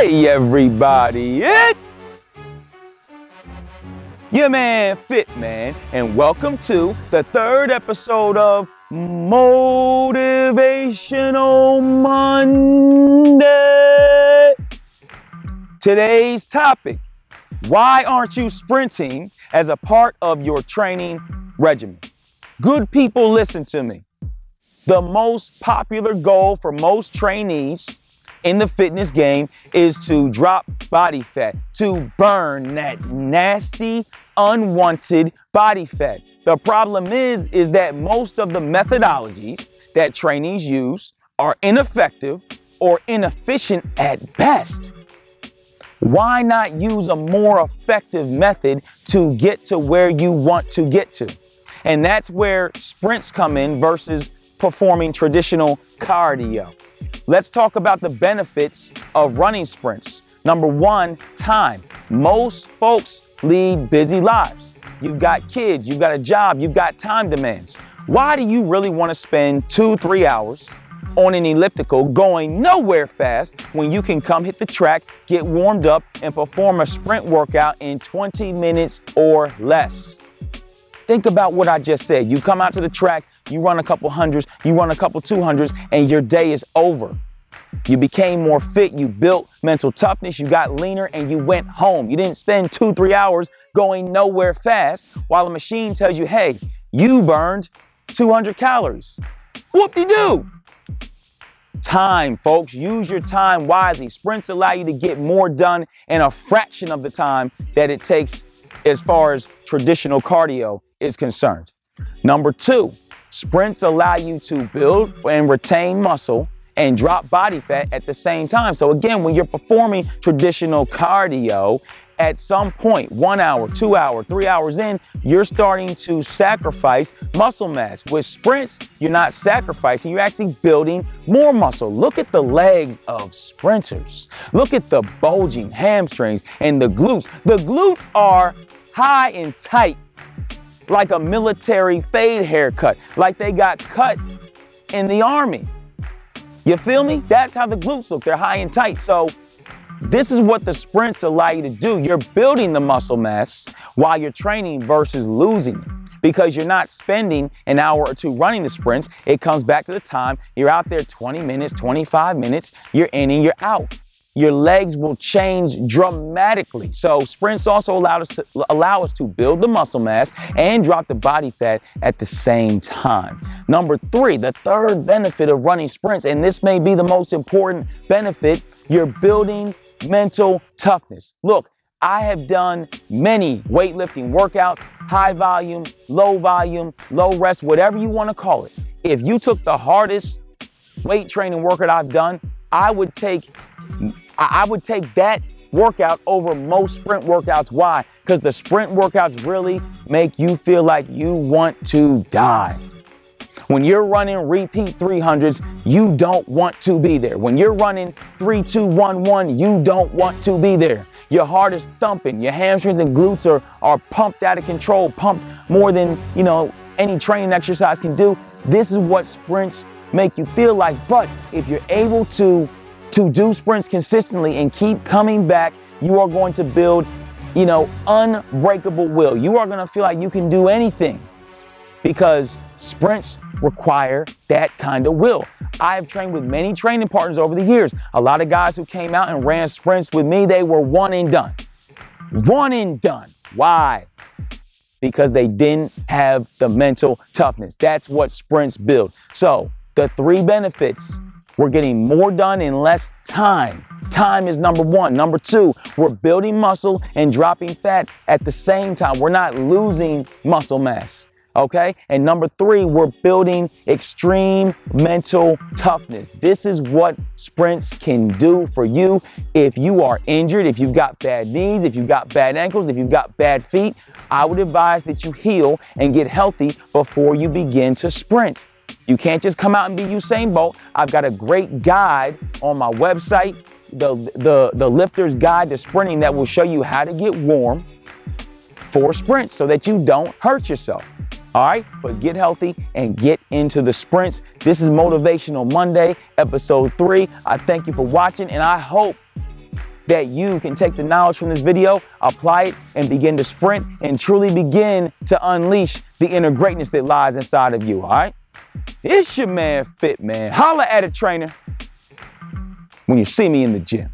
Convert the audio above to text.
Hey everybody, it's your man Fitman, and welcome to the third episode of Motivational Monday. Today's topic why aren't you sprinting as a part of your training regimen? Good people, listen to me. The most popular goal for most trainees in the fitness game is to drop body fat, to burn that nasty, unwanted body fat. The problem is, is that most of the methodologies that trainees use are ineffective or inefficient at best. Why not use a more effective method to get to where you want to get to? And that's where sprints come in versus performing traditional cardio. Let's talk about the benefits of running sprints. Number one, time. Most folks lead busy lives. You've got kids, you've got a job, you've got time demands. Why do you really want to spend two, three hours on an elliptical going nowhere fast when you can come hit the track, get warmed up, and perform a sprint workout in 20 minutes or less? Think about what I just said. You come out to the track, you run a couple hundreds, you run a couple 200s, and your day is over. You became more fit, you built mental toughness, you got leaner, and you went home. You didn't spend two, three hours going nowhere fast while the machine tells you, hey, you burned 200 calories. Whoop de doo. Time, folks. Use your time wisely. Sprints allow you to get more done in a fraction of the time that it takes as far as traditional cardio is concerned. Number two, Sprints allow you to build and retain muscle and drop body fat at the same time. So again, when you're performing traditional cardio, at some point, one hour, two hour, three hours in, you're starting to sacrifice muscle mass. With sprints, you're not sacrificing, you're actually building more muscle. Look at the legs of sprinters. Look at the bulging hamstrings and the glutes. The glutes are high and tight like a military fade haircut, like they got cut in the army. You feel me? That's how the glutes look. They're high and tight. So this is what the sprints allow you to do. You're building the muscle mass while you're training versus losing it because you're not spending an hour or two running the sprints. It comes back to the time you're out there 20 minutes, 25 minutes, you're in and you're out your legs will change dramatically. So sprints also allow us to allow us to build the muscle mass and drop the body fat at the same time. Number three, the third benefit of running sprints, and this may be the most important benefit, you're building mental toughness. Look, I have done many weightlifting workouts, high volume, low volume, low rest, whatever you want to call it. If you took the hardest weight training workout I've done, I would take I, I would take that workout over most sprint workouts. Why? Because the sprint workouts really make you feel like you want to die. When you're running repeat 300s, you don't want to be there. When you're running 3 2 1 1, you don't want to be there. Your heart is thumping, your hamstrings and glutes are, are pumped out of control, pumped more than, you know, any training exercise can do. This is what sprints make you feel like. But if you're able to to do sprints consistently and keep coming back, you are going to build, you know, unbreakable will. You are going to feel like you can do anything because sprints require that kind of will. I have trained with many training partners over the years. A lot of guys who came out and ran sprints with me, they were one and done. One and done. Why? Because they didn't have the mental toughness. That's what sprints build. So, the three benefits we're getting more done in less time. Time is number one. Number two, we're building muscle and dropping fat at the same time. We're not losing muscle mass. Okay. And number three, we're building extreme mental toughness. This is what sprints can do for you if you are injured, if you've got bad knees, if you've got bad ankles, if you've got bad feet. I would advise that you heal and get healthy before you begin to sprint. You can't just come out and be Usain Bolt. I've got a great guide on my website, the, the, the Lifter's Guide to Sprinting, that will show you how to get warm for sprints so that you don't hurt yourself. All right, but get healthy and get into the sprints. This is Motivational Monday, episode three. I thank you for watching, and I hope that you can take the knowledge from this video, apply it, and begin to sprint and truly begin to unleash the inner greatness that lies inside of you, all right? It's your man Fitman. Holla at a trainer when you see me in the gym.